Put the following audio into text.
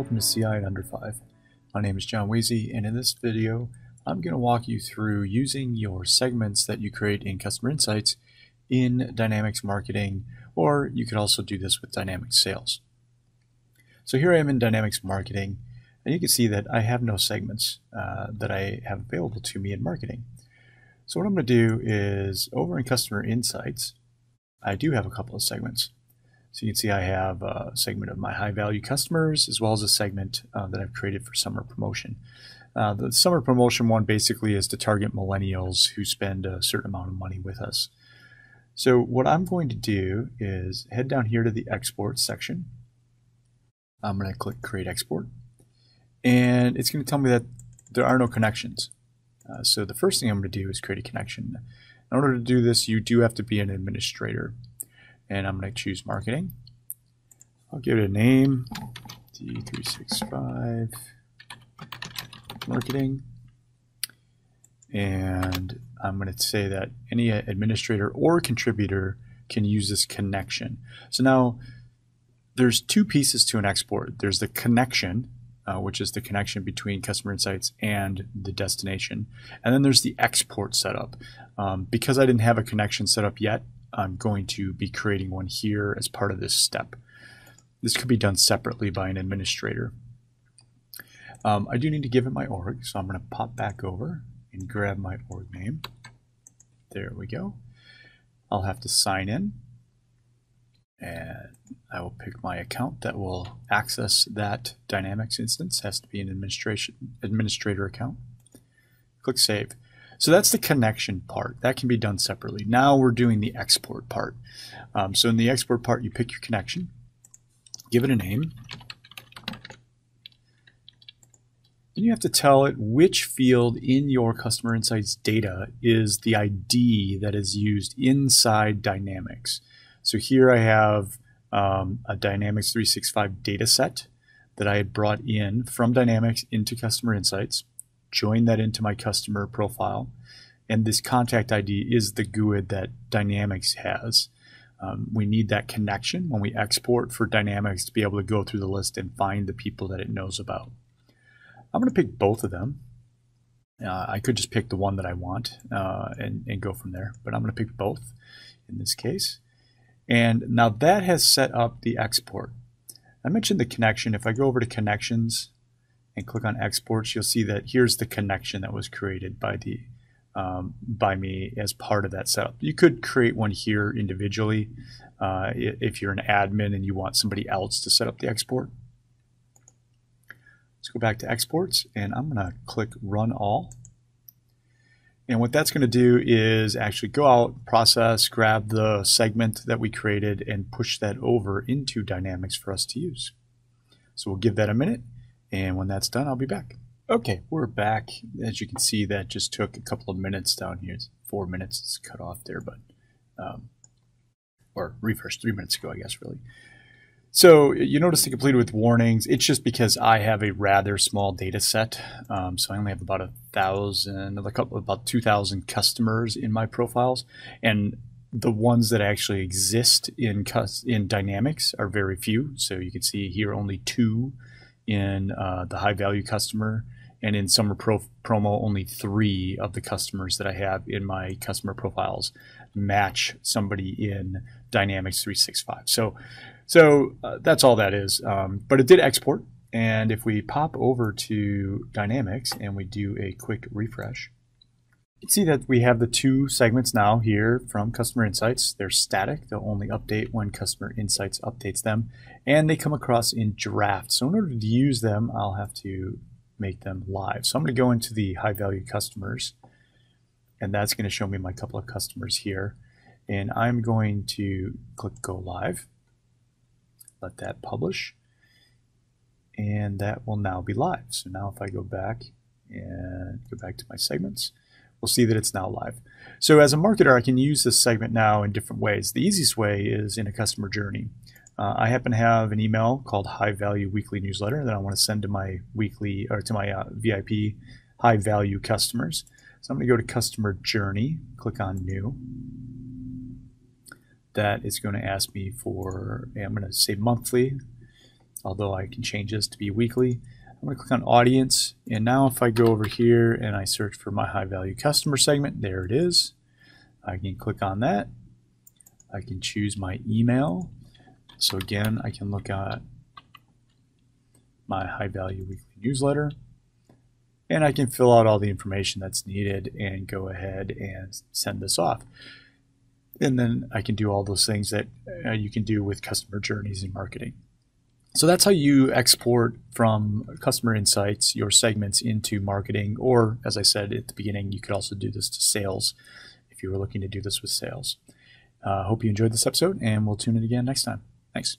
welcome to CI in Under 5. My name is John Weezy and in this video I'm going to walk you through using your segments that you create in Customer Insights in Dynamics Marketing or you could also do this with Dynamics Sales. So here I am in Dynamics Marketing and you can see that I have no segments uh, that I have available to me in marketing. So what I'm going to do is over in Customer Insights I do have a couple of segments. So you can see I have a segment of my high value customers as well as a segment uh, that I've created for summer promotion. Uh, the summer promotion one basically is to target millennials who spend a certain amount of money with us. So what I'm going to do is head down here to the export section. I'm going to click create export and it's going to tell me that there are no connections. Uh, so the first thing I'm going to do is create a connection. In order to do this, you do have to be an administrator and I'm going to choose marketing. I'll give it a name, D365 marketing. And I'm going to say that any administrator or contributor can use this connection. So now there's two pieces to an export. There's the connection, uh, which is the connection between customer insights and the destination. And then there's the export setup. Um, because I didn't have a connection set up yet, I'm going to be creating one here as part of this step. This could be done separately by an administrator. Um, I do need to give it my org, so I'm going to pop back over and grab my org name. There we go. I'll have to sign in and I will pick my account that will access that Dynamics instance. It has to be an administration administrator account. Click Save. So that's the connection part. That can be done separately. Now we're doing the export part. Um, so in the export part, you pick your connection, give it a name. Then you have to tell it which field in your customer insights data is the ID that is used inside Dynamics. So here I have um, a Dynamics 365 data set that I had brought in from Dynamics into Customer Insights join that into my customer profile. And this contact ID is the GUID that Dynamics has. Um, we need that connection when we export for Dynamics to be able to go through the list and find the people that it knows about. I'm going to pick both of them. Uh, I could just pick the one that I want uh, and, and go from there, but I'm going to pick both in this case. And now that has set up the export. I mentioned the connection. If I go over to connections and click on exports, you'll see that here's the connection that was created by the um, by me as part of that setup. You could create one here individually uh, if you're an admin and you want somebody else to set up the export. Let's go back to exports and I'm going to click run all. And what that's going to do is actually go out, process, grab the segment that we created and push that over into Dynamics for us to use. So we'll give that a minute and when that's done, I'll be back. Okay, we're back. As you can see, that just took a couple of minutes down here. It's four minutes. It's cut off there, but um, or refresh three minutes ago, I guess, really. So you notice it completed with warnings. It's just because I have a rather small data set. Um, so I only have about a thousand, a couple, about 2,000 customers in my profiles. And the ones that actually exist in, in Dynamics are very few. So you can see here only two in uh, the high value customer and in summer pro- promo only three of the customers that i have in my customer profiles match somebody in dynamics 365 so so uh, that's all that is. Um, but it did export and if we pop over to dynamics and we do a quick refresh you can see that we have the two segments now here from Customer Insights. They're static. They'll only update when Customer Insights updates them. And they come across in draft. So in order to use them, I'll have to make them live. So I'm going to go into the high value customers. And that's going to show me my couple of customers here. And I'm going to click Go Live. Let that publish. And that will now be live. So now if I go back and go back to my segments, we'll see that it's now live. So as a marketer, I can use this segment now in different ways. The easiest way is in a customer journey. Uh, I happen to have an email called High Value Weekly Newsletter that I want to send to my weekly or to my uh, VIP high value customers. So I'm going to go to Customer Journey, click on New. That is going to ask me for, I'm going to say monthly, although I can change this to be weekly. I'm going to click on audience and now if I go over here and I search for my high value customer segment, there it is. I can click on that. I can choose my email. So again, I can look at my high value weekly newsletter and I can fill out all the information that's needed and go ahead and send this off. And then I can do all those things that uh, you can do with customer journeys and marketing. So that's how you export from customer insights your segments into marketing, or as I said at the beginning, you could also do this to sales if you were looking to do this with sales. I uh, hope you enjoyed this episode, and we'll tune in again next time. Thanks.